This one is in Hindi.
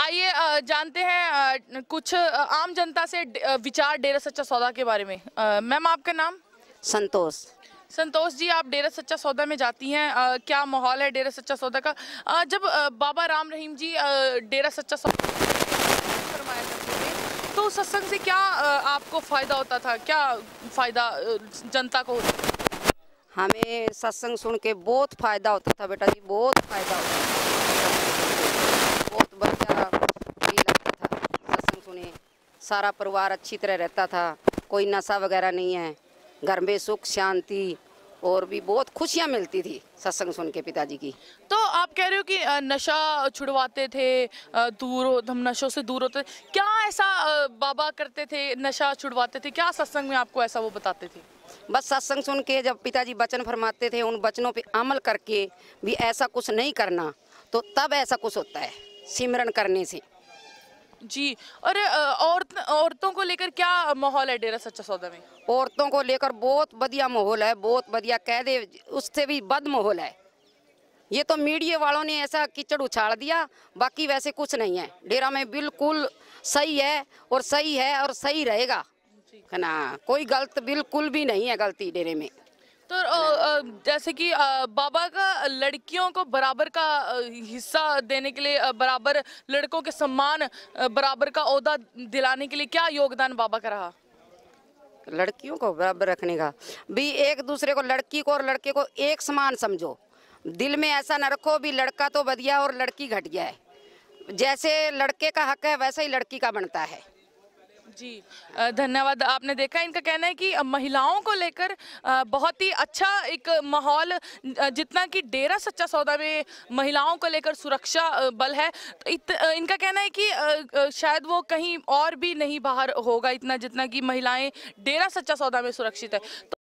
आइए जानते हैं कुछ आम जनता से विचार डेरा सच्चा सौदा के बारे में। मैम आपका नाम? संतोष। संतोष जी आप डेरा सच्चा सौदा में जाती हैं। अ, क्या माहौल है डेरा सच्चा सौदा का? अ, जब अ, बाबा राम रहीम जी डेरा सच्चा सौदा फरमाया करते थे तो उस सत्संग से क्या आपको फ़ायदा होता था? क्या फ़ायदा जनता को होता था? हमें सत्संग सुन के बहुत फ़ायदा होता था बेटा जी, बहुत फ़ायदा होता था। बहुत बढ़िया फील लगता था सत्संग सुने। सारा परिवार अच्छी तरह रहता था, कोई नशा वगैरह नहीं है। घर में सुख, शांति और भी बहुत खुशियाँ मिलती थी सत्संग सुन के पिताजी की। तो आप कह रहे हो कि नशा छुड़वाते थे दूर हो हम नशों से दूर होते क्या ऐसा बाबा करते थे नशा छुड़वाते थे? क्या सत्संग में आपको ऐसा वो बताते थे? बस सत्संग सुन के जब पिताजी वचन फरमाते थे उन वचनों पे अमल करके भी ऐसा कुछ नहीं करना तो तब ऐसा कुछ होता है सिमरन करने से। जी और औरत औरतों को लेकर क्या माहौल है डेरा सच्चा सौदा में? औरतों को लेकर बहुत बढ़िया माहौल है बहुत बढ़िया कह दे उससे भी बद माहौल है। ये तो मीडिया वालों ने ऐसा कीचड़ उछाल दिया बाकी वैसे कुछ नहीं है। डेरा में बिल्कुल सही है और सही है और सही रहेगा। है ना? कोई गलत बिल्कुल भी नहीं है गलती डेरे में। तो जैसे कि बाबा का लड़कियों को बराबर का हिस्सा देने के लिए बराबर लड़कों के सम्मान बराबर का अहदा दिलाने के लिए क्या योगदान बाबा का रहा? लड़कियों को बराबर रखने का। भी एक दूसरे को, लड़की को और लड़के को एक समान समझो। दिल में ऐसा न रखो भी लड़का तो बढ़िया और लड़की घटिया है। जैसे लड़के का हक है, वैसा ही लड़की का बनता है। जी धन्यवाद। आपने देखा इनका कहना है कि महिलाओं को लेकर बहुत ही अच्छा एक माहौल जितना कि डेरा सच्चा सौदा में महिलाओं को लेकर सुरक्षा बल है। तो इत, इनका कहना है कि शायद वो कहीं और भी नहीं बाहर होगा इतना जितना कि महिलाएँ डेरा सच्चा सौदा में सुरक्षित है। तो